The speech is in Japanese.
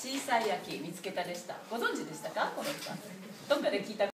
小さい秋見つけたでした。ご存知でしたか？この歌どっかで聞いた